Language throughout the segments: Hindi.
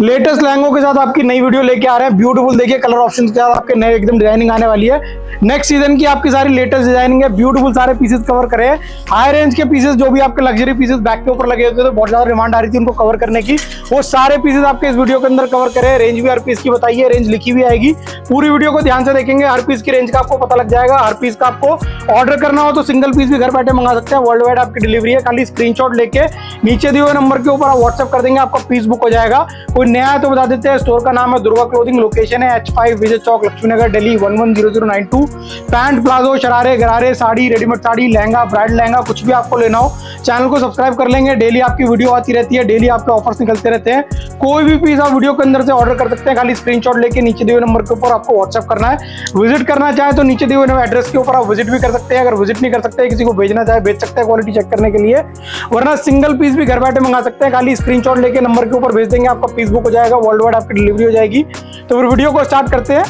लेटेस्ट लहंगों के साथ आपकी नई वीडियो लेके आ रहे हैं। ब्यूटीफुल देखिए कलर ऑप्शन के साथ आपके नए एकदम डिज़ाइनिंग आने वाली है। नेक्स्ट सीज़न की आपकी सारी लेटेस्ट डिज़ाइनिंग है। ब्यूटीफुल सारे पीसेस कवर करे हाई रेंज के पीसेस जो भी आपके लग्जरी पीसेस बैक के ऊपर लगे होते थे बहुत ज़्यादा डिमांड आ रही थी उनको कवर करने की। वो सारे पीसेस आपके इस वीडियो के अंदर कवर करे रेंज भी हर पीस की बताइए रेंज लिखी भी आएगी। पूरी वीडियो को ध्यान से देखेंगे। हर पीस की रेंज का आपको पता लग जाएगा। हर पीस का आपको ऑर्डर करना हो तो सिंगल पीस भी घर बैठे मंगा सकते हैं। वर्ल्ड वाइड आपकी डिलीवरी है। खाली स्क्रीनशॉट लेके नीचे दिए हुए नंबर के ऊपर आप व्हाट्सएप कर देंगे, आपका पीस बुक हो जाएगा। कोई नया है तो बता देते हैं स्टोर का नाम है दुर्गा क्लोथिंग लोकेशन है H five Vijay Chowk Laxmi Nagar Delhi one one zero zero nine two pant palazzo शरारे, गरारे, साड़ी रेडीमेड साड़ी, लहंगा ब्राइड लहंगा, कुछ भी आपको लेना हो चैनल को सब्सक्राइब कर लेंगे। डेली आपकी वीडियो आती रहती है डेली आपके ऑफर्स निकलते रहते हैं। कोई भी पीस आप वीडियो के अंदर से ऑर्डर कर सकते हैं, खाली स्क्रीनशॉट लेके नीचे दिए हुए नंबर के ऊपर आपको व्हाट्सअप करना है। विज़िट करना चाहे तो नीचे दिए हुए एड्रेस के ऊपर आप विज़िट भी कर सकते हैं। अगर विज़िट नहीं कर सकते, किसी को भेजना चाहे, भेज सकते हैं क्वालिटी चेक करने के लिए। वरना सिंगल पीस भी घर बैठे मंगा सकते हैं, खाली स्क्रीनशॉट लेके नंबर के ऊपर भेज देंगे, आपका पीस बुक हो जाएगा वर्ल्ड वाइड आपकी डिलीवरी हो जाएगी। तो फिर वीडियो को स्टार्ट करते हैं।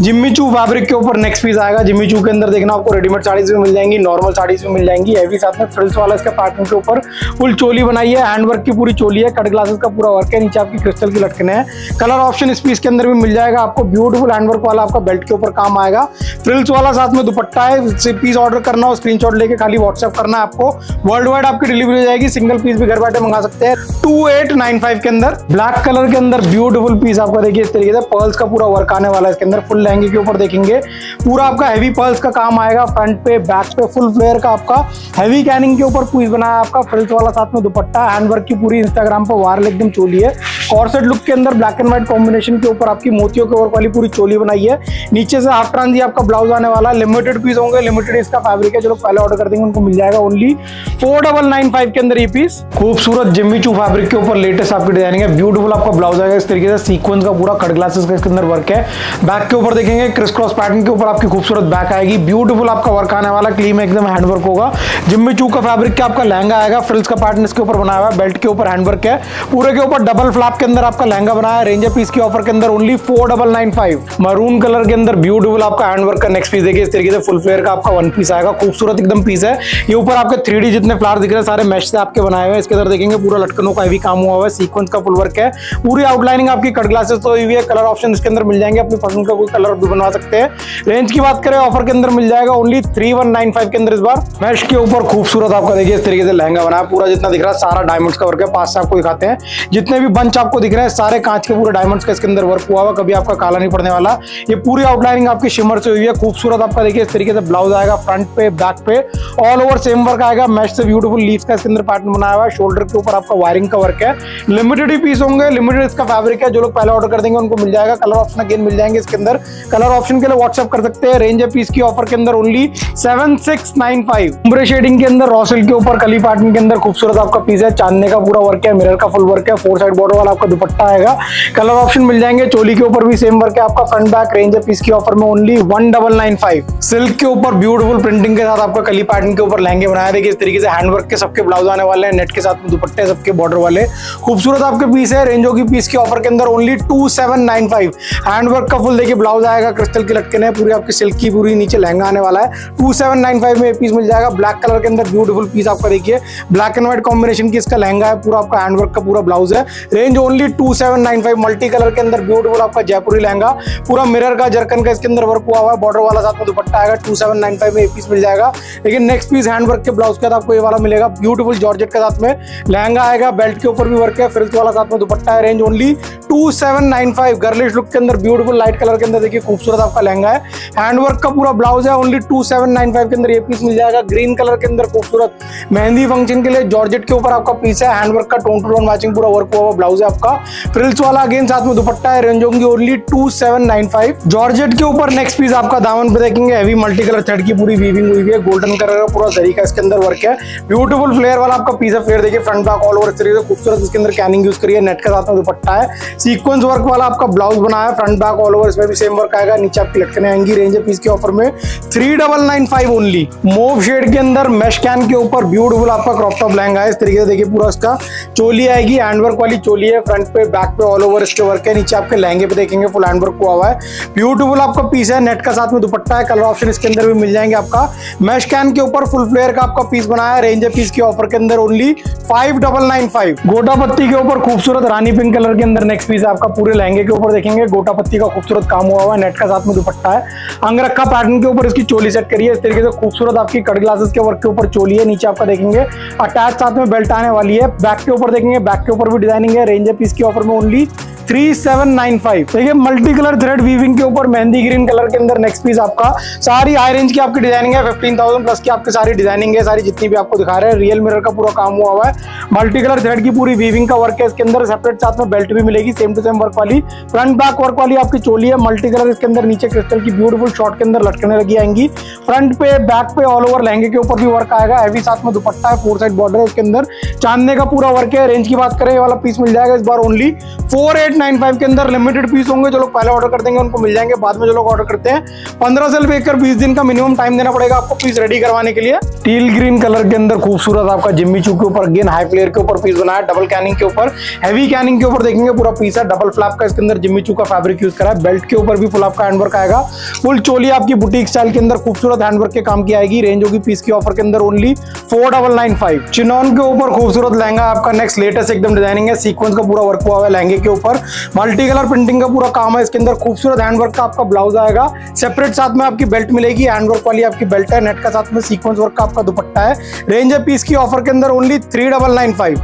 जिम्मी चू फैब्रिक के ऊपर नेक्स्ट पीस आएगा। जिम्मी चू के अंदर देखना आपको रेडीमेड साड़ीज भी मिल जाएँगी नॉर्मल साड़ीज भी मिल जाएँगी। हैवी साथ में फ्रिल्स वाला इसका पैटर्न के ऊपर फुल चोली बनाई है। हैंड वर्क की पूरी चोली है। कट ग्लासेस का पूरा वर्क है। नीचे आपकी क्रिस्टल की लटकने हैं। कलर ऑप्शन इस पीस के अंदर भी मिल जाएगा। आपको ब्यूटीफुल हैंड वर्क वाला आपका बेल्ट के ऊपर काम आएगा। फ्रिल्स वाला साथ में दुपट्टा है। पीस ऑर्डर करना हो स्क्रीन लेके खाली व्हाट्सअप करना है आपको। वर्ल्ड वाइड आपकी डिलीवरी हो जाएगी। सिंगल पीस भी घर बैठे मंगा सकते हैं। टू एट नाइन फाइव के अंदर ब्लैक कलर के अंदर ब्यूटीफुल पीस आपका देखिए, इस तरीके से पर्ल्स का पूरा वर्क आने वाला है इसके अंदर। फुल लहंगे के ऊपर देखेंगे। पूरा आपका हैवी पर्ल्स का काम आएगा फ्रंट पे बैक पे फुल फ्लेयर का आपका हैवी कैनिंग के ऊपर पीस बनाया आपका फ्रिल्स वाला साथ में दुपट्टा हैंडवर्क की पूरी इंस्टाग्राम पर वायर एकदम चोली है। कॉर्सेट लुक के अंदर ब्लैक एंड व्हाइट कॉम्बिनेशन के ऊपर आपकी मोतियों के वर्क वाली पूरी चोली बनाई है। नीचे से हाफ़ ट्रांजी आपका ब्लाउज आने वाला है लिमिटेड पीस होंगे लिमिटेड इसका फैब्रिक है, जो लोग पहले ऑर्डर कर देंगे उनको मिल जाएगा only four double nine five के अंदर ये पीस खूबसूरत जिम्मी चू फैब्रिक के ऊपर लेटेस्ट आपकी डिज़ाइनिंग है ब्यूटीफुल आपका ब्लाउज आएगा, इस तरीके से सीक्वेंस का पूरा कट ग्लासेस का इसके अंदर वर्क है। बैक के ऊपर देखेंगे क्रिस क्रॉस पैटर्न के ऊपर आपकी खूबसूरत बैक आएगी। ब्यूटीफुल आपका वर्क आने वाला क्लीम एकदम हैंडवर्क होगा। जिम्मी चू का फैब्रिक का आपका लहंगा आएगा फ्रिल्स का पैटर्न इसके ऊपर बनाया हुआ है बेल्ट के ऊपर हैंडवर्क है। पूरे के ऊपर डबल फ्लैप के अंदर आपका लहंगा बनाया रेंजर पीस की ऑफ़र के अंदर only four double nine five maroon colour के अंदर ब्यूटीफुल आपका हैंडवर्क का नेक्स्ट पीस देखिए इस तरीके से फुल फ्लेयर का आपका वन पीस आएगा। खूबसूरत एकदम पीस है। ये ऊपर आपके थ्री जितने फ्लावर दिख रहे हैं, सारे मैश से आपके बनाए हुए इसके अंदर देखेंगे, पूरा लटकनों का भी काम हुआ हुआ है सीक्वेंस का फुल वर्क है। पूरी आउटलाइनिंग आपकी कट ग्लासेस तो हुई है कलर ऑप्शन इसके अंदर मिल जाएँगे। अपनी पसंद का कोई कलर भी बनवा सकते हैं। रेंज की बात करें ऑफ़र के अंदर मिल जाएगा only three one nine five के अंदर इस बार। मैश के ऊपर खूबसूरत आपका देखिए, इस तरीके से लहंगा बनाया पूरा जितना दिख रहा है, सारा डायमंड्स का वर्क है पास से आपको दिखाते हैं। जितने भी बंच आपको दिख रहे हैं, सारे कांच के पूरे डायमंड्स का इसके अंदर वर्क हुआ हुआ कभी आपका काला नहीं पड़ने वाला। ये पूरी आउटलाइनिंग आपकी शिमर से हुई है। खूबसूरत आपका देखिए, इस तरीके से ब्लाउज आएगा फ्रंट पे बैक पे। ऑल ओवर सेम वर्क आएगा। मैश से ब्यूटीफुल लीफ का इसके अंदर पैटर्न बनाया हुआ है। शोल्डर के ऊपर आपका वायरिंग का वर्क है। लिमिटेड ही पीस होंगे। लिमिटेड इसका फैब्रिक है। जो लोग पहले ऑर्डर कर देंगे, उनको मिल जाएगा। कलर ऑप्शन अगेन मिल जाएँगे इसके अंदर। कलर ऑप्शन के लिए व्हाट्सअप कर सकते हैं। रेंज है पीस की ऑफ़र के अंदर only seven six nine five उम्र शेडिंग के अंदर रॉसिल के ऊपर, कली पार्टन के अंदर खूबसूरत आपका पीस है। चांदने का पूरा वर्क है मिरर का फुल वर्क है फोर साइड बॉर्डर वाला आपका दुपट्टा आएगा। कलर ऑप्शन मिल जाएँगे, चोली के ऊपर भी सेम वर्क है आपका फ्रंट बैक रेंज है पीस की ऑफ़र में only one double nine five silk के ऊपर ब्यूटीफुल प्रिंटिंग के साथ आपका कली पैटर्न के ऊपर लहंगे बनाया देखिए, इस तरीके से हैंडवर्क के सबके ब्लाउज आने वाले हैं नेट के साथ में दुपट्टे सबके बॉर्डर वाले। खूबसूरत आपके पीस है रेंज की पीस के ऑफ़र के अंदर only two seven nine five handwork का फुल देखिए ब्लाउज आएगा क्रिस्टल की लटकने पूरी आपकी सिल्क की पूरी नीचे लहंगा आने वाला है। टू सेवन नाइन फाइव में पीस मिल जाएगा। ब्लैक कलर के अंदर ब्यूटीफुल पीस आपका देखिए। ब्लैक एंड व्हाइट कॉम्बिनेशन की इसका लहंगा है, पूरा आपका हैंडवर्क का पूरा ब्लाउज है। Range only two seven nine five multi colour के अंदर ब्यूटीफुल आपका जयपुरी लहंगा। पूरा मिरर का, जरकन का इसके अंदर वर्क हुआ हुआ है बॉर्डर वाला साथ में दुपट्टा आएगा। टू सेवन नाइन फाइव में पीस मिल जाएगा। लेकिन नेक्स्ट पीस हैंडवर्क के ब्लाउज के साथ आपको ये वाला मिलेगा। ब्यूटीफुल जॉर्जेट के साथ में लहंगा आएगा बेल्ट के ऊपर भी वर्क है फ्रिल्स वाला साथ में दुपट्टा है। Range only two seven nine five girlish look के अंदर ब्यूटीफुल लाइट कलर के अंदर देखिए, खूबसूरत आपका लहंगा है। हैंडवर्क का पूरा ब्लाउज है only two seven nine five के अंदर ये पीस मिल जाएगा। ग्रीन कलर के अंदर खूबसूरत मेहंदी फ़ंक्शन के लिए जॉर्जेट के ऊपर आपका पीस है। हैंडवर्क का टोन टू टोन मैचिंग पूरा वर्क हुआ ब्लाउज है आपका। फ्रिल्स वाला अगेन साथ में दुपट्टा है रेंज होंगी only two seven nine five georgette के ऊपर नेक्स्ट पीस आपका दामन पे देखेंगे हैवी मल्टी कलर थ्रेड की पूरी वीविंग हुई है। गोल्डन कलर का पूरा तरीका इसके अंदर वर्क है। ब्यूटीफुल फ्लेयर वाला आपका पीस है फ्लेयर देखिए फ्रंट बैक ऑल ओवर तरीके से खूबसूरत इसके अंदर कैनिंग यूज़ करिए। नेट के साथ में दुपट्टा है। सीक्वेंस वर्क वाला आपका ब्लाउज बना है फ्रंट बैक ऑल ओवर इसमें भी सेम वर्क आएगा, नीचे आपकी लटकने आएँगी रेंज पीस के ऑफ़र में। Three double nine five only mauve shade के अंदर मेश कैन के ऊपर ब्यूटीफुल आपका क्रॉप टॉप लहंगा है। इस तरीके से देखिए पूरा इसका। चोली आएगी हैंड वर्क वाली चोली है। फ्रंट पे बैक पे ऑल ओवर इसके वर्क है। नीचे आपके लहंगे पे देखेंगे फुल हैंड वर्क हुआ हुआ है। ब्यूटीफुल आपका पीस है। नेट का साथ में दुपट्टा है। कलर ऑप्शन इसके अंदर भी मिल जाएँगे आपका। मैश कैन के ऊपर फुल फ्लेयर का आपका पीस बनाया है। रेंज पीस के ऑफ़र के अंदर only five double nine five गोटा पत्ती के ऊपर खूबसूरत रानी पिंक कलर के अंदर नेक्स्ट पीस है आपका। पूरे लहंगे के ऊपर देखेंगे गोटा पत्ती का खूबसूरत काम हुआ हुआ है नेट का साथ में दुपट्टा है। अंगरखा पैटर्न के ऊपर इसकी चोली सेट करिए। इस तरीके से खूबसूरत आपकी कट ग्लासेस के वर्क के ऊपर चोली है, नीचे आपका देखेंगे। अटैच साथ में बेल्ट आने वाली है। बैक के ऊपर देखेंगे बैक के ऊपर भी डिज़ाइनिंग है। रेंज पीस की ऑफ़र में only three seven nine five देखिए मल्टी कलर थ्रेड वीविंग के ऊपर मेहंदी ग्रीन कलर के अंदर नेक्स्ट पीस आपका सारी हाई रेंज की आपकी डिज़ाइनिंग है। फिफ्टीन थाउज़ेंड प्लस की आपकी सारी डिज़ाइनिंग है। सारी जितनी भी आपको दिखा रहे हैं। रियल मिरर का पूरा काम हुआ हुआ है। मल्टी कलर थ्रेड की पूरी वीविंग का वर्क है। इसके अंदर सेपरेट साथ में बेल्ट भी मिलेगी। सेम टू सेम वर्क वाली। फ्रंट बैक वर्क वाली आपकी चोली है। मल्टी कलर इसके अंदर नीचे क्रिस्टल की ब्यूटीफुल शॉर्ट के अंदर लटकने लगी आएँगी। फ्रंट पे बैक पे ऑल ओवर लहंगे के ऊपर भी वर्क आएगा। हैवी साथ में दुपट्टा है फोर साइड बॉर्डर है इसके अंदर। चांदने का पूरा वर्क है रेंज की बात करें, ये वाला पीस मिल जाएगा इस बार ओनली फोर के अंदर लिमिटेड पीस होंगे, जो लोग पहले ऑर्डर कर देंगे, उनको मिल जाएँगे। बाद में जो लोग ऑर्डर करते हैं, पंद्रह से लेकर बीस दिन का मिनिमम टाइम देना पड़ेगा आपको पीस रेडी करवाने के लिए। टील ग्रीन कलर के अंदर खूबसूरत आपका जिम्मी चू के ऊपर अगेन हाई फ्लेयर के ऊपर पीस बनाया डबल कैनिंग के ऊपर। हैवी कैनिंग के ऊपर देखेंगे, पूरा पीस है डबल फ्लैप का इसके अंदर जिम्मी चू का फैब्रिक यूज़ करा है। बेल्ट के ऊपर भी फुल आपका हैंडवर्क आएगा। फुल चोली आपकी बुटीक स्टाइल के अंदर खूबसूरत हैंडवर्क के काम की आएगी। रेंज होगी पीस की ऑफ़र के अंदर only four double nine five chinon के ऊपर खूबसूरत लहंगा आपका नेक्स्ट लेटेस्ट एकदम डिज़ाइनिंग है। सीक्वेंस का पूरा वर्क हुआ है लहंगे के ऊपर। मल्टी कलर प्रिंटिंग का पूरा काम है। इसके अंदर खूबसूरत हैंडवर्क का आपका ब्लाउज आएगा। सेपरेट साथ में आपकी बेल्ट मिलेगी। हैंडवर्क वाली आपकी बेल्ट है। नेट का साथ में सीक्वेंस वर्क का आपका दुपट्टा है। रेंज है पीस की ऑफ़र के अंदर only three double nine five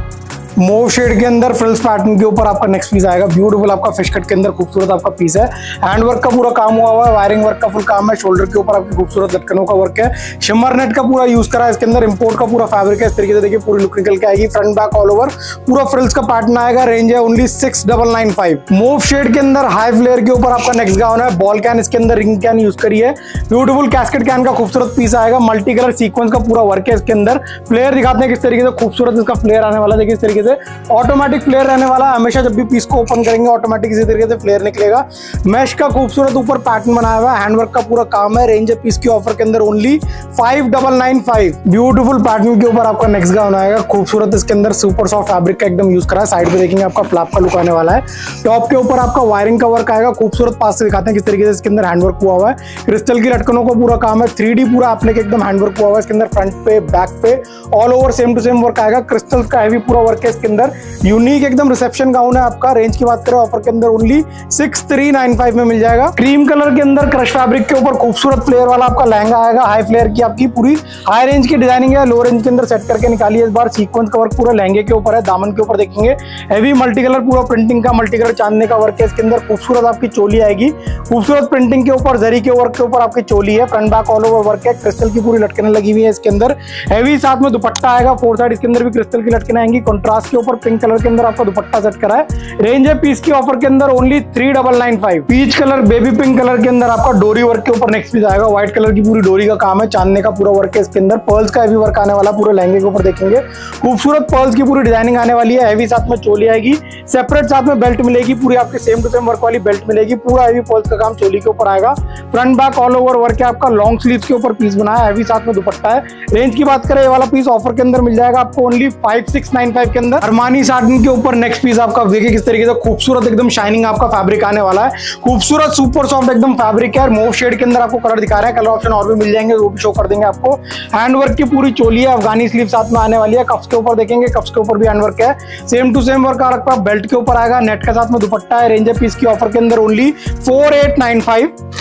mauve shade के अंदर फ्रिल्स पैटर्न के ऊपर आपका नेक्स्ट पीस आएगा। ब्यूटीफुल आपका फ़िश कट के अंदर खूबसूरत आपका पीस है। हैंड वर्क का पूरा काम हुआ हुआ है वायरिंग वर्क का फुल काम है शोल्डर के ऊपर आपकी खूबसूरत लटकनों का वर्क है। शिमर नेट का पूरा यूज़ करा है इसके अंदर इंपोर्ट का पूरा फैब्रिक है। इस तरीके से देखिए पूरी लुक निकल के आएगी फ्रंट बैक ऑल ओवर पूरा फ्रिल्स का पैटर्न आएगा रेंज है only six double nine five mauve shade के अंदर हाई फ्लेयर के ऊपर आपका नेक्स्ट गाउन है। बॉल कैन इसके अंदर रिंग कैन यूज़ करी है। ब्यूटीफुल कैस्केट कैन का खूबसूरत पीस आएगा। मल्टी कलर सीक्वेंस का पूरा वर्क है इसके अंदर। फ्लेयर दिखाते हैं किस तरीके से खूबसूरत इसका फ्लेयर आने वाला देखिए इस तरीके से ऑटोमेटिक ऑटोमेटिक फ्लेयर रहने वाला हमेशा जब भी पीस को ओपन करेंगे ऑटोमेटिक इसी तरीके से फ्लेयर निकलेगा। मैश का खूबसूरत ऊपर पैटर्न बनाया हुआ है हैंडवर्क का पूरा काम है रेंज है पीस के ऑफ़र के अंदर only five double nine five beautiful pattern के ऊपर आपका नेक्स्ट गाउन आएगा, खूबसूरत इसके अंदर सुपर सॉफ्ट फैब्रिक का एकदम यूज़ करा है। साइड पे देखेंगे आपका फ्लैप का लुक आने वाला है। टॉप के ऊपर आपका वायरिंग का वर्क आएगा, खूबसूरत पास से दिखाते हैं किस तरीके से इसके अंदर हैंडवर्क हुआ हुआ है। क्रिस्टल की लटकनों का पूरा काम है थ्री पूरा आपने एकदम हैंडवर्क हुआ हुआ है इसके अंदर फ्रंट पे बैक पे all over same to same work आएगा। क्रिस्टल का हैवी पूरा वर्क है इसके अंदर। यूनिक एकदम रिसेप्शन गाउन है आपका। रेंज की बात करें ऑफ़र के अंदर only six three nine five में मिल जाएगा। क्रीम कलर के अंदर क्रश फैब्रिक के ऊपर खूबसूरत फ्लेयर वाला आपका लहंगा आएगा। हाई फ्लेयर की आपकी पूरी हाई रेंज की डिज़ाइनिंग है। लो रेंज के अंदर सेट करके निकालिए इस बार। सीक्वेंस का वर्क पूरा लहंगे के ऊपर है, दामन के ऊपर देखेंगे। हैवी मल्टी कलर पूरा प्रिंटिंग का मल्टी कलर चांदने का वर्क है। इसके अंदर खूबसूरत आपकी चोली आएगी। खूबसूरत प्रिंटिंग के ऊपर, जरी के वर्क के ऊपर आपकी चोली है। Front back all over work है। क्रिस्टल की पूरी लटकने लगी हुई है इसके अंदर। हैवी साथ में दुपट्टा आएगा। फोर साइड इसके अंदर भी क्रिस्टल की लटकने आएँगी। कॉन्ट्रास्ट के ऊपर पिंक कलर के अंदर आपका दुपट्टा सेट करा है। रेंज है पीस की ऑफ़र के अंदर only three double nine five peach colour baby pink colour के अंदर आपका डोरी वर्क के ऊपर नेक्स्ट पीस आएगा व्हाइट कलर की पूरी डोरी का काम है, चांदने का पूरा वर्क है इसके अंदर। पर्ल्स का हैवी वर्क आने वाला, पूरे लहंगे के ऊपर देखेंगे। खूबसूरत पर्ल्स की पूरी डिज़ाइनिंग आने वाली है। हैवी साथ में चोली आएगी। सेपरेट साथ में बेल्ट मिलेगी, पूरी आपके सेम टू सेम वर्क वाली बेल्ट मिलेगी। पूरा हैवी पर्ल्स का काम चोली के ऊपर आएगा। Front back all over work है आपका। लॉन्ग स्लीव के ऊपर पीस बनाया हैवी साथ में दुपट्टा है। रेंज की बात करें, ये वाला पीस ऑफ़र के अंदर मिल जाएगा। आपको only five six nine five के अंदर अरमानी साटन के ऊपर नेक्स्ट पीस आपका, देखिए किस तरीके से खूबसूरत एकदम शाइनिंग आपका फैब्रिक आने वाला है। खूबसूरत सुपर सॉफ्ट एकदम फैब्रिक है मोव शेड के अंदर आपको कलर दिखा रहा है। कलर ऑप्शन और भी मिल जाएँगे, वो भी शो कर देंगे आपको। हैंडवर्क की पूरी चोली है, अफगानी स्लीव साथ में आने वाली है। कफ्स के ऊपर देखेंगे कफ्स के ऊपर भी हैंडवर्क है। सेम टू सेम वर्क आ बेल्ट के ऊपर आएगा नेट के साथ में दुपट्टा है रेंजर पीस की ऑफ़र के अंदर only four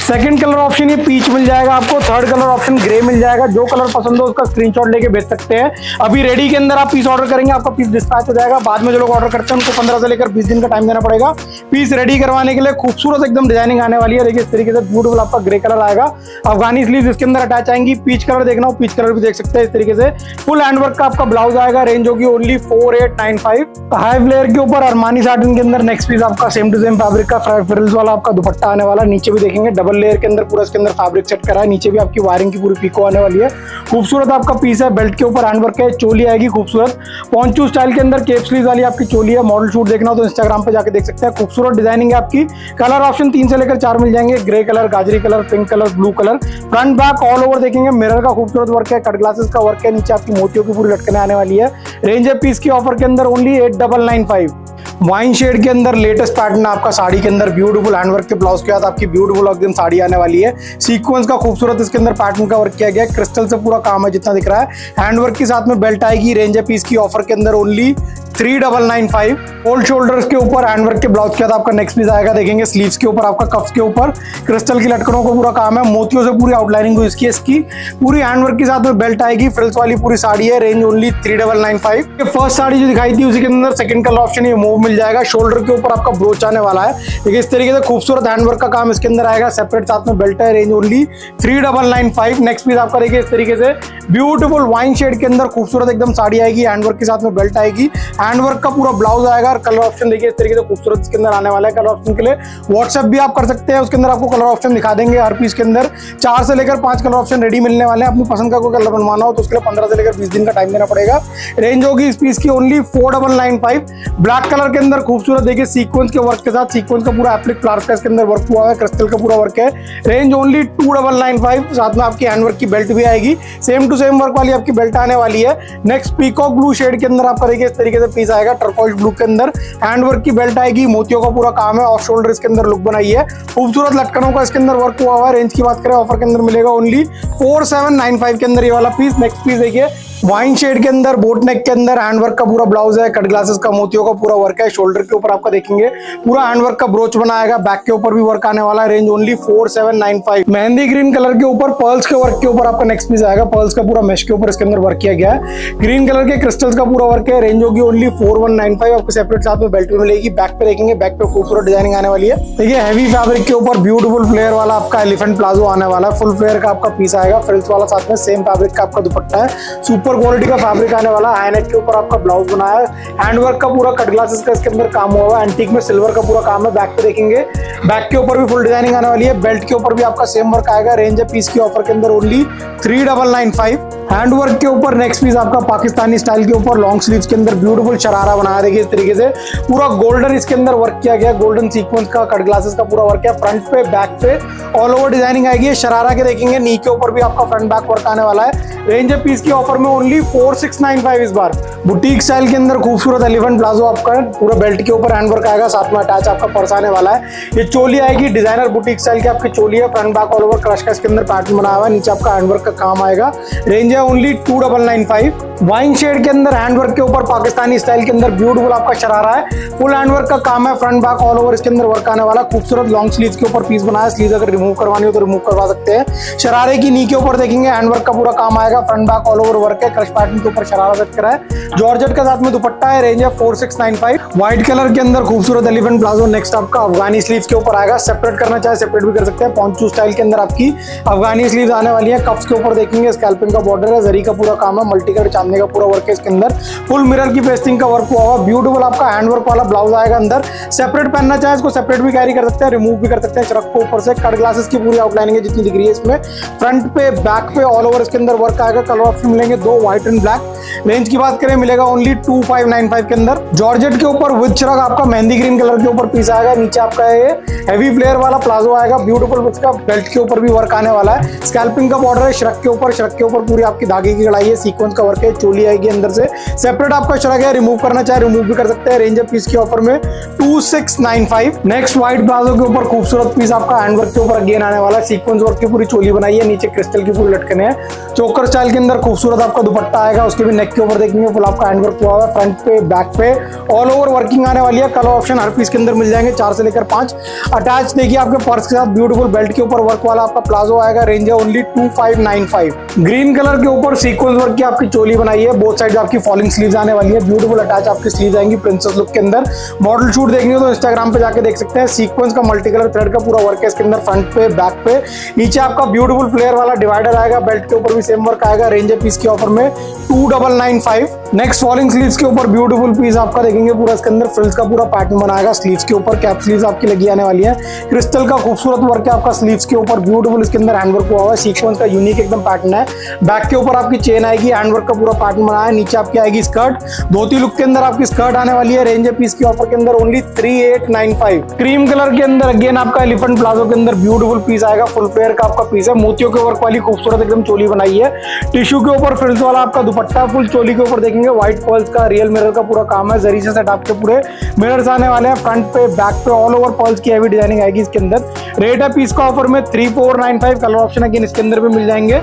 second colour option ये पीच मिल जाएगा आपको थर्ड कलर ऑप्शन ग्रे मिल जाएगा। जो कलर पसंद हो उसका स्क्रीनशॉट लेके भेज सकते हैं। अभी रेडी के अंदर आप पीस ऑर्डर करेंगे, आपका पीस हो जाएगा। बाद में जो लोग ऑर्डर करते हैं, उनको पंद्रह से लेकर बीस दिन का टाइम देना पड़ेगा। पीस रेडी करवाने के लिए खूबसूरत एकदम डिज़ाइनिंग आने वाली है। देखिए, इस तरीके से ब्यूटीफुल आपका ग्रे कलर आएगा। अफगानी स्लीव इसके अंदर अटैच आएँगी। पीच कलर देखना पीच कलर भी देख सकते हैं इस तरीके से। फुल हैंडवर्क का आपका ब्लाउज आएगा। रेंज होगी only four eight nine five high flare के ऊपर अरमानी साटन के अंदर नेक्स्ट पीस आपका सेम टू सेम फैब्रिक का फ्रिल्स वाला आपका दुपट्टा आने वाला। नीचे भी देखेंगे डबल लेयर के अंदर पूरा इसके अंदर फैब्रिक सेट करा है। नीचे भी आपकी वायरिंग की पूरी पीको आने वाली है। खूबसूरत आपका पीस है। बेल्ट के ऊपर हैंडवर्क है। चोली आएगी खूबसूरत। पॉन्चू स्टाइल के अंदर केपस्लीज वाली आपकी चोली है मॉडल शूट देखना हो तो इंस्टाग्राम पे जाके देख सकते हैं। खूबसूरत डिज़ाइनिंग है आपकी। कलर ऑप्शन तीन से लेकर चार मिल जाएँगे। Grey colour गाजरी colour pink colour blue colour front back all over देखेंगे। मिरर का खूबसूरत वर्क है कट ग्लासेस का वर्क है, नीचे आपकी मोतियों की पूरी लटकने आने वाली है। रेंज है पीस की ऑफ़र के अंदर only eight double nine five wine shade के अंदर लेटेस्ट पैटर्न आपका साड़ी के अंदर ब्यूटीफुल हैंडवर्क के ब्लाउज के साथ आपकी ब्यूटीफुल एकदम साड़ी आने वाली है। सीक्वेंस का खूबसूरत इसके अंदर पैटर्न का वर्क किया गया क्रिस्टल से पूरा काम है जितना दिख रहा है। हैंडवर्क के साथ में बेल्ट आएगी रेंज है पीस की ऑफ़र के अंदर only three double nine five old shoulders के ऊपर हैंडवर्क के ब्लाउज के साथ आपका नेक्स्ट पीस आएगा, देखेंगे स्लीव्स के ऊपर, आपका कफ्स के ऊपर। क्रिस्टल की लटकनों को पूरा काम है। मोतियों से पूरी आउटलाइनिंग हुई इसकी इसकी। पूरी हैंडवर्क के साथ में बेल्ट आएगी फ्रिल्स वाली पूरी साड़ी है range only three double nine five first sari जो दिखाई थी, उसी के अंदर सेकंड कलर ऑप्शन ये मूव मिल जाएगा। शोल्डर के ऊपर आपका ब्रोच आने वाला है। देखिए, इस तरीके से खूबसूरत हैंडवर्क का काम इसके अंदर आएगा। सेपरेट साथ में बेल्ट है range only three double nine five next piece आपका देखिए, इस तरीके से ब्यूटीफुल वाइन शेड के अंदर खूबसूरत एकदम साड़ी आएगी हैंडवर्क के साथ में बेल्ट आएगी। हैंडवर्क का पूरा ब्लाउज आएगा और कलर ऑप्शन देखिए, इस तरीके से खूबसूरत इसके अंदर आने वाला है। कलर ऑप्शन के लिए व्हाट्सएप भी आप कर सकते हैं, उसके अंदर आपको कलर ऑप्शन दिखा देंगे हर पीस के अंदर। चार से लेकर पाँच कलर ऑप्शन रेडी मिलने वाले हैं। अपनी पसंद का कोई कलर बनवाना हो तो उसके लिए पंद्रह से लेकर बीस दिन का टाइम देना पड़ेगा। रेंज होगी इस पीस की only four double nine five black colour के अंदर खूबसूरत, देखिए सीक्वेंस के वर्क के साथ सीक्वेंस का पूरा एप्लिक फ्लावर का अंदर वर्क हुआ है क्रिस्टल का पूरा वर्क है। Range only two double nine five साथ में आपकी हैंडवर्क की बेल्ट भी आएगी। सेम टू सेम वर्क वाली आपकी बेल्ट आने वाली है। नेक्स्ट पीकॉक ब्लू शेड के अंदर आपका, देखिए, इस तरीके से पीस आएगा टर्कॉइज ब्लू के अंदर। हैंडवर्क की बेल्ट आएगी, मोतियों का पूरा काम है ऑफ़ शोल्डर इसके अंदर लुक बनाई है। खूबसूरत लटकनों का इसके अंदर वर्क हुआ हुआ है रेंज की बात करें ऑफ़र के अंदर मिलेगा only four seven nine five के अंदर ये वाला पीस नेक्स्ट पीस देखिए वाइन शेड के अंदर, बोट नेक के अंदर, हैंडवर्क का पूरा ब्लाउज है, कट ग्लासेस का, मोतियों का पूरा वर्क है, शोल्डर के ऊपर आपका देखेंगे, पूरा हैंडवर्क का ब्रोच बनाएगा बैक के ऊपर भी वर्क आने वाला है range only four seven nine five mehndi green colour के ऊपर पर्ल्स के वर्क के ऊपर आपका नेक्स्ट पीस आएगा पर्ल्स का पूरा मेश के ऊपर इसके अंदर वर्क किया गया है। ग्रीन कलर के क्रिस्टल्स का पूरा वर्क है रेंज होगी only four one nine five आपको सेपरेट साथ में बेल्ट भी मिलेगी बैक पे देखेंगे बैक पे खूबसूरत डिज़ाइनिंग आने वाली है। देखिए हैवी फैब्रिक के ऊपर ब्यूटीफुल फ्लेयर वाला आपका एलिफेंट प्लाजो आने वाला है फुल फ्लेयर का आपका पीस आएगा फ्रिल्स वाला साथ में सेम फैब्रिक का आपका दुपट्टा है सुपर क्वालिटी का फैब्रिक आने वाला है। हाईनेक के ऊपर आपका ब्लाउज बना है। हैंडवर्क का पूरा कट ग्लासेस का इसके अंदर काम हुआ है। एंटीक में सिल्वर का पूरा काम है। बैक पे देखेंगे। बैक के ऊपर भी फुल डिज़ाइनिंग आने वाली है। बेल्ट के ऊपर भी आपका सेम वर्क आएगा। रेंज है पीस की ऑफ़र के अंदर only three double nine five handwork के ऊपर नेक्स्ट पीस आपका पाकिस्तानी स्टाइल के ऊपर लॉन्ग स्लीव्स के अंदर ब्यूटीफुल शरारा बना देखिए इस तरीके से। पूरा गोल्डन इसके अंदर वर्क किया गया गोल्डन सीक्वेंस का कट ग्लासेस का पूरा वर्क है फ्रंट पे बैक पे ऑल ओवर डिज़ाइनिंग आएगी। शरारा के देखेंगे नी के ऊपर भी आपका फ्रंट बैक वर्क आने वाला है। रेंज है पीस की ऑफ़र में only four six nine five इस बार। बुटीक स्टाइल के अंदर खूबसूरत एलिफेंट प्लाजो आपका, पूरा बेल्ट के ऊपर हैंडवर्क आएगा, साथ में अटैच आपका पर्स आने वाला है। ये चोली आएगी डिज़ाइनर बुटीक स्टाइल की आपकी चोली है front back all over crush का इसके अंदर पैटर्न बनाया हुआ है, नीचे आपका हैंडवर्क का काम आएगा। रेंज है only two double nine five wine shade के अंदर हैंडवर्क के ऊपर पाकिस्तानी स्टाइल के अंदर ब्यूटीफुल आपका शरारा है। फुल हैंडवर्क का काम है फ्रंट बैक ऑल ओवर इसके अंदर वर्क आने वाला। खूबसूरत लॉन्ग स्लीव के ऊपर पीस बनाया। स्लीव अगर रिमूव करवानी हो तो रिमूव करवा सकते हैं। शरारे की नी के ऊपर देखेंगे हैंडवर्क का पूरा काम आएगा। Front back all over work है। क्रश पैटर्न के ऊपर शरारा सेट करा है। जॉर्जेट के साथ में दुपट्टा है रेंज है four six nine five white colour के अंदर खूबसूरत एलिफेंट प्लाजो नेक्स्ट आपका अफगानी स्लीव के ऊपर आएगा। सेपरेट करना चाहे सेपरेट भी कर सकते हैं। पॉन्चू स्टाइल के अंदर आपकी अफगानी स्लीव आने वाली है। कप्स के ऊपर देखेंगे स्कैल्पिंग का बॉर्डर है, जरी का पूरा काम है मल्टी कलर चांदने का पूरा वर्क है इसके अंदर। फुल मिरर की पेस्टिंग का वर्क हुआ हुआ ब्यूटीफुल आपका हैंडवर्क वाला ब्लाउज आएगा अंदर। सेपरेट पहनना चाहे इसको सेपरेट भी कैरी कर सकते हैं रिमूव भी कर सकते हैं, चरक को ऊपर से कट ग्लासेस की पूरी आउटलाइनिंग है जितनी दिख रही है इसमें। फ्रंट पे बैक पे ऑल ओवर इसके अंदर वर्क आएगा कलर ऑप्शन मिलेंगे, दो व्हाइट एंड ब्लैक रेंज की बात करें, मिलेगा only two five nine five के अंदर। जॉर्जेट के ऊपर विद चरक आपका मेहंदी ग्रीन कलर के ऊपर पीस आएगा, नीचे आपका ये हैवी फ्लेयर वाला प्लाजो आएगा ब्यूटीफुल इसका बेल्ट के ऊपर भी वर्क आने वाला है। स्कैल्पिंग का बॉर्डर है श्रक के ऊपर श्रक के ऊपर पूरी आपकी धागे की कढ़ाई है सीक्वेंस का वर्क है, चोली आएगी अंदर से। सेपरेट आपका श्रक है रिमूव करना चाहे रिमूव भी कर सकते हैं। रेंज ऑफ़ पीस की ऑफ़र में two six nine five next white palazzo के ऊपर खूबसूरत पीस आपका हैंडवर्क के ऊपर अगेन आने वाला है। सीक्वेंस वर्क की पूरी चोली बनाई है, नीचे क्रिस्टल की पूरी लटकने हैं। चोकर स्टाइल के अंदर खूबसूरत आपका दुपट्टा आएगा, उसके भी नेक के ऊपर देखेंगे फुल आपका हैंडवर्क हुआ हुआ है फ्रंट पे बैक पे। ऑल ओवर वर्किंग आने वाली है कलर ऑप्शन हर पीस के अंदर मिल जाएँगे, चार से लेकर पाँच। अटैच देखिए आपके पर्स के साथ ब्यूटीफुल बेल्ट के ऊपर वर्क वाला आपका प्लाजो आएगा रेंज है only two five nine five green colour के ऊपर सीक्वेंस वर्क की आपकी चोली बनाई है। बोथ साइड आपकी फॉलिंग स्लीव आने वाली है। ब्यूटीफुल अटैच आपकी स्लीव आएँगी प्रिंसेस लुक के अंदर। मॉडल शूट देखनी तो इंस्टाग्राम पे जाके देख सकते हैं। सीक्वेंस का मल्टी कलर थ्रेड का पूरा वर्क है इसके अंदर फ्रंट पे बैक पे। नीचे आपका ब्यूटीफुल फ्लेयर वाला डिवाइडर आएगा। बेल्ट के ऊपर भी सेम वर्क आएगा। रेंज पीस की ऑफ़र में two double nine five next falling sleeves के ऊपर ब्यूटीफुल पीस आपका देखेंगे पूरा, इसके अंदर फ्रिल्स का पूरा पैटर्न बनाएगा। स्लीव्स के ऊपर कैप स्लीव्स आपकी लगी आने वाली है। क्रिस्टल का खूबसूरत वर्क है आपका स्लीव्स के ऊपर ब्यूटीफुल इसके अंदर हैंडवर्क हुआ हुआ है। सीक्वेंस का यूनिक एकदम पैटर्न है। बैक के ऊपर आपकी चेन आएगी हैंडवर्क का पूरा पैटर्न बनाया। नीचे आपकी आएगी स्कर्ट धोती लुक के अंदर आपकी स्कर्ट आने वाली है। रेंज पीस के ऑफ़र के अंदर only three eight nine five cream colour के अंदर अगेन आपका एलिफेंट प्लाजो के अंदर ब्यूटीफुल पीस आएगा। फुल फ्लेयर का आपका पीस है। मोतियों के वर्क वाली खूबसूरत एकदम चोली बनाई है। टिश्यू के ऊपर फ्रिल्स वाला आपका दुपट्टा फुल चोली के ऊपर देखेंगे। व्हाइट पर्ल्स का रियल मिरर का पूरा काम है जरी से सेट आपके पूरे मिरर्स आने वाले हैं फ्रंट पे बैक पे ऑल ओवर पर्ल्स की हैवी डिज़ाइनिंग आएगी इसके अंदर। रेट है पीस का ऑफ़र में three four nine five colour option again इसके अंदर भी मिल जाएँगे।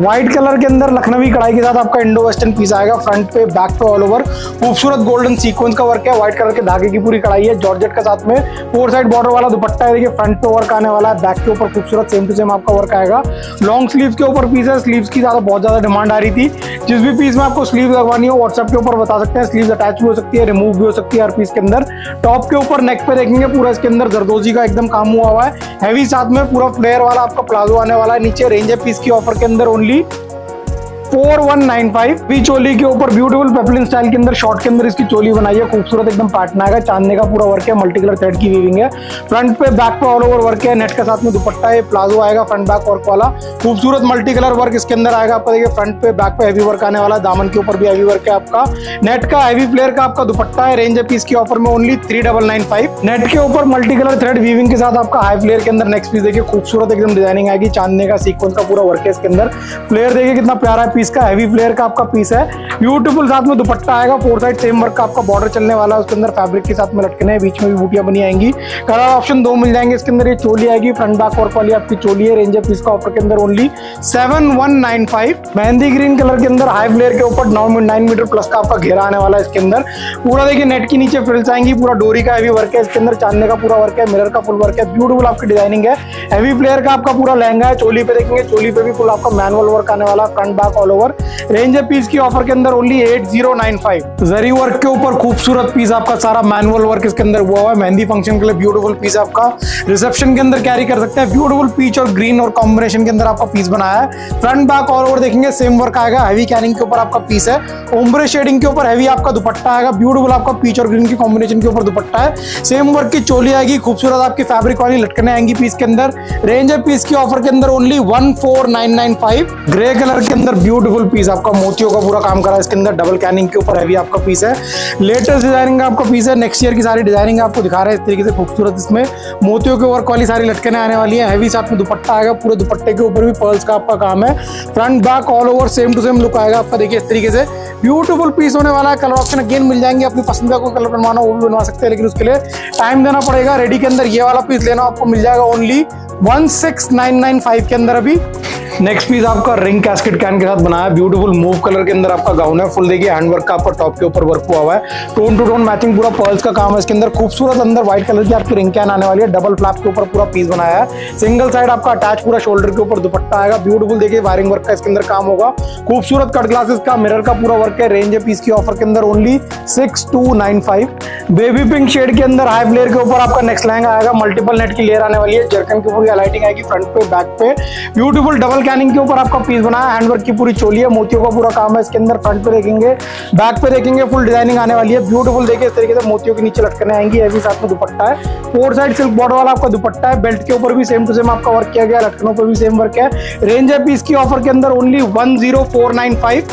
व्हाइट कलर के अंदर लखनवी कढ़ाई के साथ आपका इंडो वेस्टर्न पीस आएगा। फ्रंट पे बैक पे ऑल ओवर खूबसूरत गोल्डन सीक्वेंस का वर्क है। व्हाइट कलर के धागे की पूरी कढ़ाई है। जॉर्जेट के साथ में फोर साइड बॉर्डर वाला दुपट्टा है। देखिए फ्रंट पे वर्क आने वाला है। बैक के ऊपर खूबसूरत सेम टू सेम आपका वर्क आएगा। लॉन्ग स्लीव के ऊपर पीस है स्लीव की ज़्यादा बहुत ज़्यादा डिमांड आ रही थी। जिस भी पीस में आपको स्लीव लगवानी हो व्हाट्सएप के ऊपर बता सकते हैं। स्लीव अटैच भी हो सकती है रिमूव भी हो सकती है हर पीस के अंदर। टॉप के ऊपर नेक पे देखेंगे, पूरा इसके अंदर जरदोजी का एकदम काम हुआ हुआ है। हैवी साथ में पूरा फ्लेयर वाला आपका प्लाजो आने वाला है। नीचे रेंज है पीस की ऑफ़र के अंदर। only four one nine five भी चोली के ऊपर ब्यूटीफुल पेपलिन स्टाइल के अंदर शॉर्ट के अंदर इसकी चोली बनाई है। खूबसूरत एकदम पैटर्न आएगा चांदने का पूरा वर्क है मल्टी कलर थ्रेड की वीविंग है। फ्रंट पे बैक पे ऑल ओवर वर्क है नेट के साथ में दुपट्टा है, प्लाजो आएगा फ्रंट बैक वर्क वाला। खूबसूरत मल्टी कलर वर्क इसके अंदर आएगा आपका, देखिए फ्रंट पे बैक पे हैवी वर्क आने वाला, दामन के ऊपर भी हैवी वर्क है आपका। नेट का हैवी फ्लेयर का आपका दुपट्टा है रेंज है पीस की ऑफ़र में only three double nine five net के ऊपर मल्टी कलर थ्रेड वीविंग के साथ आपका हाई फ्लेयर के अंदर नेक्स्ट पीस देखिए, खूबसूरत एकदम डिज़ाइनिंग आएगी, चांदने का सीक्वेंस का पूरा वर्क है इसके अंदर। फ्लेयर देखिए कितना प्यारा है पीस का हैवी फ्लेयर का आपका पीस है। ब्यूटीफुल साथ में दुपट्टा आएगा फोर साइड सेम वर्क का आपका बॉर्डर चलने वाला है, उसके अंदर फैब्रिक के साथ में लटकने हैं, बीच में भी बूटियाँ बनी आएँगी। कलर ऑप्शन दो मिल जाएँगे, इसके अंदर ये चोली आएगी फ्रंट बैक वर्क वाली आपकी चोली है रेंजर पीस का ऑफ़र के अंदर only seven one nine five mehndi green colour के अंदर हाई फ्लेयर के ऊपर नाइन मीटर प्लस का आपका घेरा आने वाला है इसके अंदर। पूरा देखिए नेट के नीचे फ्रिल्स आएँगी, पूरा डोरी का हैवी वर्क है, इसके अंदर चांदने का पूरा वर्क है मिरर का फुल वर्क है ब्यूटीफुल आपकी डिज़ाइनिंग है। हैवी फ्लेयर का आपका पूरा लहंगा है, चोली पे देखेंगे, चोली पे भी फुल आपका मैनुअल वर्क आने वाला front back all over. Range है पीस की ऑफ़र के अंदर only eight zero nine five zari work के ऊपर खूबसूरत पीस आपका सारा मैनुअल वर्क इसके अंदर हुआ हुआ है। मेहंदी फ़ंक्शन के लिए ब्यूटीफुल पीस आपका। रिसेप्शन के अंदर कैरी कर सकते हैं। ब्यूटीफुल पीच और ग्रीन और कॉम्बिनेशन के अंदर आपका पीस बनाया है। फ्रंट बैक ऑल ओवर देखेंगे सेम वर्क आएगा। हैवी कैनिंग के ऊपर आपका पीस है। ओम्ब्रे शेडिंग के ऊपर हैवी आपका दुपट्टा आएगा। ब्यूटीफुल आपका पीच और ग्रीन की कॉम्बिनेशन के ऊपर दुपट्टा है। सेम वर्क की चोली आएगी। खूबसूरत आपकी फैब्रिक वाली लटकने आएँगी पीस के अंदर। रेंज है पीस की ऑफ़र के अंदर ओनली वन ग्रे कलर के अंदर ब्यूटीफुल पीस, आपका मोतियों का पूरा काम करा, इसके अंदर डबल कैनिंग के ऊपर हैवी आपका पीस है। लेटेस्ट डिज़ाइनिंग का आपका पीस है नेक्स्ट ईयर की सारी डिज़ाइनिंग आपको दिखा रहे हैं, इस तरीके से खूबसूरत इसमें। मोतियों के वर्क वाली सारी लटकने आने वाली है हैवी साथ में दुपट्टा आएगा, पूरे दुपट्टे के ऊपर भी पर्ल्स का आपका काम है। Front back all over same to same look आएगा आपका, देखिए इस तरीके से। ब्यूटीफुल पीस होने वाला है कलर ऑप्शन अगेन मिल जाएँगे, अपनी पसंद का कोई कलर बनवाना वो भी बनवा सकते हैं, लेकिन उसके लिए टाइम देना पड़ेगा। रेडी के अंदर ये वाला पीस लेना आपको मिल जाएगा only one six nine nine five के अंदर अभी। नेक्स्ट पीस आपका रिंग कैस्केट कैन के साथ बनाया ब्यूटीफुल मूव कलर के अंदर आपका गाउन है। फुल देखिए हैंडवर्क का आपका टॉप के ऊपर वर्क हुआ हुआ है। टोन टू टोन मैचिंग पूरा पर्ल्स का काम है इसके अंदर। खूबसूरत अंदर व्हाइट कलर की आपकी रिंग कैन आने वाली है। डबल फ्लैप के ऊपर पूरा पीस बनाया है। सिंगल साइड आपका अटैच पूरा शोल्डर के ऊपर दुपट्टा आएगा। ब्यूटीफुल देखिए वायरिंग वर्क का इसके अंदर काम होगा। खूबसूरत कट ग्लासेस का मिरर का पूरा वर्क है। रेंज है पीस की ऑफ़र के अंदर only six two nine five baby pink shade के अंदर हाई फ्लेयर के ऊपर आपका नेक्स्ट लहंगा आएगा। मल्टीपल नेट की लेयर आने वाली है। जर्कन के ऊपर लाइटिंग आएगी। फ्रंट पे बैक पे। ब्यूटीफुल डबल कैनिंग के ऊपर आपका पीस बना है हैंडवर्क की पूरी चोली है, मोतियों का पूरा काम है, इसके अंदर फ्रंट पे देखेंगे बैक पे देखेंगे फुल डिज़ाइनिंग आने वाली है ब्यूटीफुल देखिए इस तरीके से मोतियों के नीचे लटकने आएँगी, ऐसी साथ में दुपट्टा है। फोर साइड सिल्क बॉर्डर वाला आपका दुपट्टा है बेल्ट के ऊपर भी सेम टू सेम आपका वर्क किया गया, लटकनों पर भी सेम वर्क है। रेंज है पीस की ऑफ़र के अंदर only one zero four nine five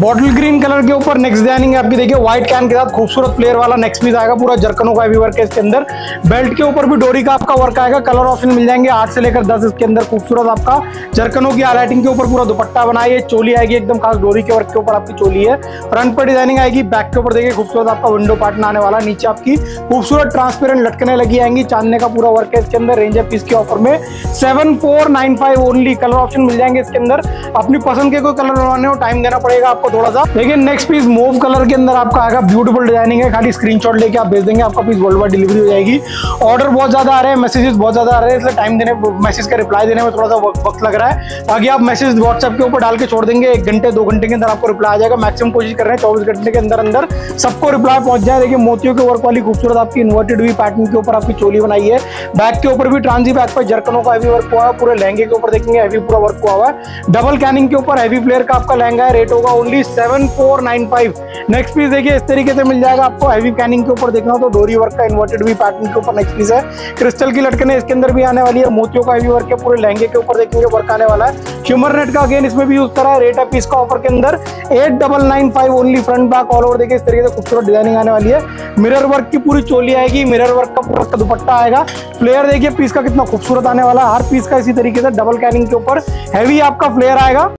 bottle green colour के ऊपर नेक्स्ट डिज़ाइनिंग आपकी देखिए व्हाइट कैन के साथ खूबसूरत प्लेयर वाला नेक्स्ट पीस आएगा पूरा जर्कनों का भी वर्क है इसके अंदर। बेल्ट के ऊपर भी डोरी का आपका वर्क आएगा। कलर ऑप्शन मिल जाएँगे आठ से लेकर दस इसके अंदर खूबसूरत आपका। जर्कनों की हाईलाइटिंग के ऊपर पूरा दुपट्टा बनाई है। चोली आएगी एकदम खास डोरी के वर्क के ऊपर आपकी चोली है। फ्रंट पर डिज़ाइनिंग आएगी। बैक के ऊपर देखिए खूबसूरत आपका विंडो पार्टन आने वाला नीचे आपकी खूबसूरत ट्रांसपेरेंट लटकने लगी आएँगी। चांदने का पूरा वर्क है इसके अंदर। रेंज पीस के ऑफ़र में seven four nine five only colour option मिल जाएँगे इसके अंदर। अपनी पसंद के कोई कलर बनवाने हो टाइम देना पड़ेगा आपको। थोड़ा सा। लेकिन नेक्स्ट पीस मूव कलर के अंदर आपका आएगा ब्यूटीफुल डिज़ाइनिंग है। खाली स्क्रीनशॉट लेके आप भेज देंगे, आपका पीस वर्ल्ड वाइड डिलीवरी हो जाएगी। ऑर्डर बहुत ज़्यादा आ रहे हैं मैसेजेस बहुत ज़्यादा आ रहे हैं, इसलिए टाइम देने मैसेज का रिप्लाई देने में थोड़ा सा वक्त लग रहा है। बाकी आप मैसेज व्हाट्सएप के ऊपर डाल के छोड़ देंगे, एक घंटे, दो घंटे के अंदर आपको रिप्लाई आ जाएगा। मैक्सिमम कोशिश कर रहे हैं चौबीस घंटे के अंदर अंदर सबको रिप्लाई पहुँच जाए। देखिए, मोतियों के वर्क वाली खूबसूरत आपकी इन्वर्टेड हुई पैटर्न के ऊपर आपकी चोली बनाई है। बैक के ऊपर भी ट्रांजी बैक पर जर्कनों का हैवी वर्क हुआ है, पूरे लहंगे के ऊपर देखेंगे हैवी पूरा वर्क हुआ है। डबल कैनिंग के ऊपर हैवी प्लेयर का आपका लहंगा है रेट होगा only only seven four nine five next piece देखिए, इस तरीके से मिल जाएगा आपको हैवी कैनिंग के ऊपर देखना हो तो डोरी वर्क का इन्वर्टेड भी पैटर्न के ऊपर नेक्स्ट पीस है। क्रिस्टल की लटकने इसके अंदर भी आने वाली है। मोतियों का हैवी वर्क है, पूरे लहंगे के ऊपर देखेंगे वर्क आने वाला है। ह्यूमर नेट का अगेन इसमें भी यूज़ करा है। रेट है पीस का ऑफ़र के अंदर eight double nine five only front back all over देखिए, इस तरीके से खूबसूरत डिज़ाइनिंग आने वाली है। मिरर वर्क की पूरी चोली आएगी। मिरर वर्क का पूरा दुपट्टा आएगा। फ्लेयर देखिए पीस का कितना खूबसूरत आने वाला है। हर पीस का इसी तरीके से डबल कैनिंग के ऊपर हैवी आपका फ्लेयर आएगा।